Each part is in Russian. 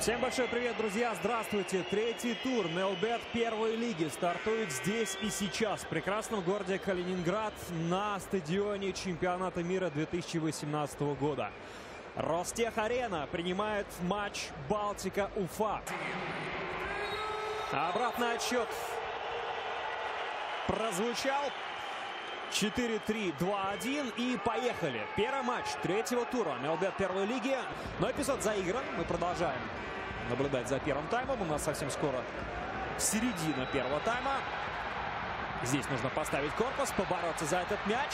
Всем большой привет, друзья! Здравствуйте! Третий тур Нелбет первой лиги стартует здесь и сейчас, в прекрасном городе Калининград, на стадионе чемпионата мира 2018 года. Ростех-арена принимает матч Балтика-Уфа. Обратный отсчет прозвучал. 4-3-2-1 и поехали. Первый матч третьего тура НЛБ первой лиги. Но эпизод заигран. Мы продолжаем наблюдать за первым таймом. У нас совсем скоро середина первого тайма. Здесь нужно поставить корпус, побороться за этот мяч.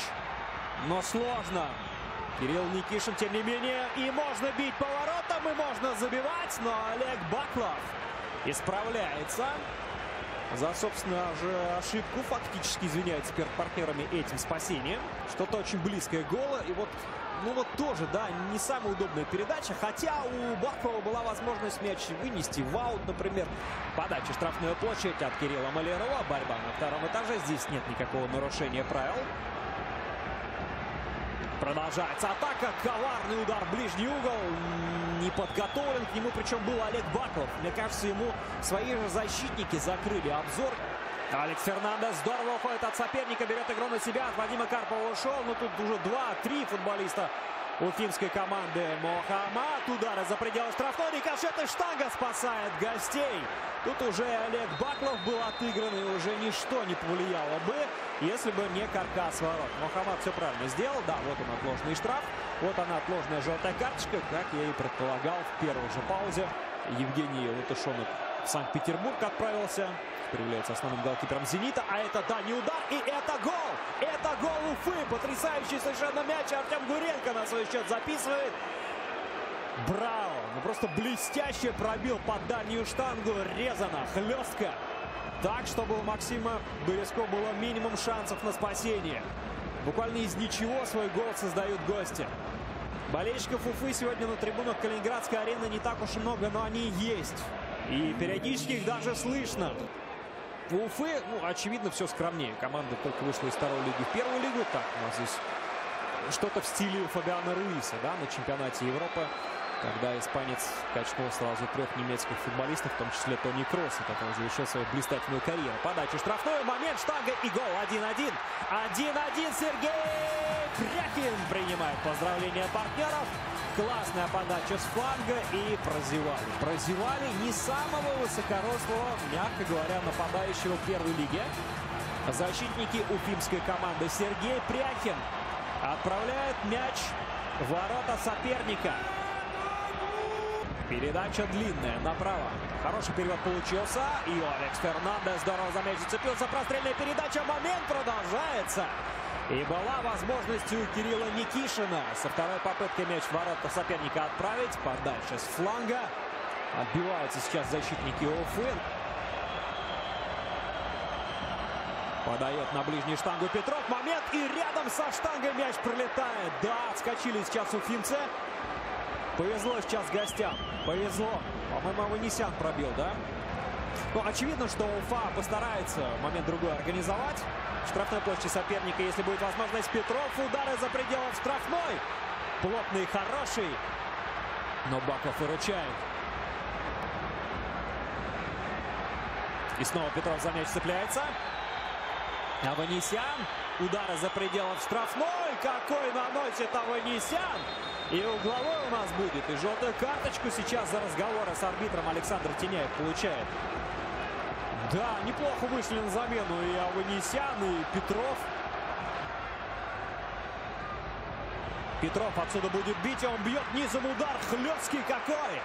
Но сложно. Кирилл Никишин, тем не менее, и можно бить поворотом, и можно забивать. Но Олег Баклов исправляется за, собственно же, ошибку. Фактически извиняется перед партнерами этим спасением. Что-то очень близкое гола. И вот, ну вот тоже, да, не самая удобная передача. Хотя у Бахрова была возможность мяч вынести в аут, например. Подача штрафную площадь от Кирилла Малерова. Борьба на втором этаже. Здесь нет никакого нарушения правил. Продолжается атака. Коварный удар в ближний угол. Не подготовлен к нему, причем был Олег Баков. Мне кажется, ему свои же защитники закрыли обзор. Алекс Фернандес здорово уходит от соперника, берет игру на себя. От Вадима Карпова ушел, но тут уже два-три футболиста уфимской команды. Мохаммад. Удары за пределы штрафной. Рикошет и штанга спасает гостей. Тут уже Олег Баклов был отыгран, и уже ничто не повлияло бы, если бы не каркас ворот. Мохаммад все правильно сделал. Да, вот он отложенный штраф. Вот она отложенная желтая карточка, как я и предполагал в первой же паузе. Евгений Латышонок Санкт-Петербург отправился. Является основным голкипером «Зенита». А это, да, не удар, и это гол! Это гол Уфы! Потрясающий совершенно мяч. Артем Гуренко на свой счет записывает. Браво! Ну просто блестяще пробил под дальнюю штангу. Резано, хлестко. Так, чтобы у Максима Березко было минимум шансов на спасение. Буквально из ничего свой гол создают гости. Болельщиков Уфы сегодня на трибунах Калининградской арены не так уж и много, но они есть. И периодически их даже слышно. У Уфы, ну, очевидно, все скромнее. Команда только вышла из второй лиги в первую лигу. Так, у нас здесь что-то в стиле Фабиана Руиса, да, на чемпионате Европы когда испанец качнул сразу трех немецких футболистов, в том числе Тони Кросса, который завершил свою блистательную карьеру. Подача штрафной, момент, штанга и гол 1-1. 1-1 Сергей Крякин принимает поздравления партнеров. Классная подача с фланга и прозевали. Прозевали не самого высокорослого, мягко говоря, нападающего первой лиге. Защитники уфимской команды Сергей Пряхин отправляет мяч в ворота соперника. Передача длинная направо. Хороший перевод получился. И Алекс Фернандес здорово за мяч зацепился. Прострельная передача. Момент продолжается. И была возможность у Кирилла Никишина со второй попыткой мяч в ворота соперника отправить. Подальше с фланга. Отбиваются сейчас защитники Уфы. Подает на ближнюю штангу Петров. Момент. И рядом со штангой мяч пролетает. Да, отскочили сейчас уфимцы. Повезло сейчас гостям. Повезло. По-моему, Аванесян пробил, да? Ну, очевидно, что Уфа постарается момент другой организовать. Штрафной площади соперника, если будет возможность Петров. Удары за пределом штрафной. Плотный, хороший. Но Баков выручает. И снова Петров за мяч цепляется. Аванесян. Удары за пределом штрафной. Какой наносит Аванесян. И угловой у нас будет. И желтую карточку сейчас за разговоры с арбитром Александр Теняев получает. Да, неплохо вышли на замену и Аванесян, и Петров. Петров отсюда будет бить, он бьет низом удар. Хлесткий какой!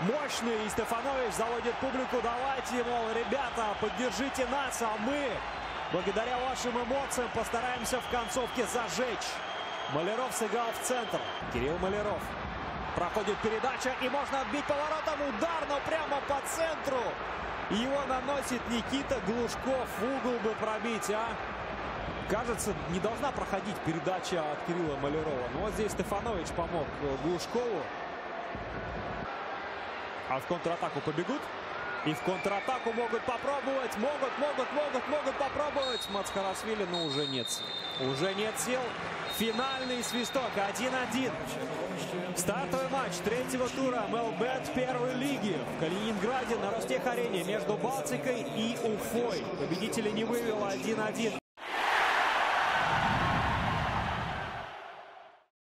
Мощный. И Стефанович заводит публику. Давайте, мол, ребята, поддержите нас, а мы, благодаря вашим эмоциям, постараемся в концовке зажечь. Маляров сыграл в центр. Кирилл Маляров. Проходит передача и можно отбить поворотом. Удар, но прямо по центру. Его наносит Никита Глушков. В угол бы пробить, а? Кажется, не должна проходить передача от Кирилла Малярова. Но вот здесь Стефанович помог Глушкову. А в контратаку побегут. И в контратаку могут попробовать. Могут, могут, могут, могут попробовать. Мацхарасвили, но уже нет сил. Уже нет сил. Финальный свисток 1-1. Стартовый матч третьего тура МЛБет первой лиги в Калининграде на Ростех-арене между Балтикой и Уфой. Победителя не вывел 1-1.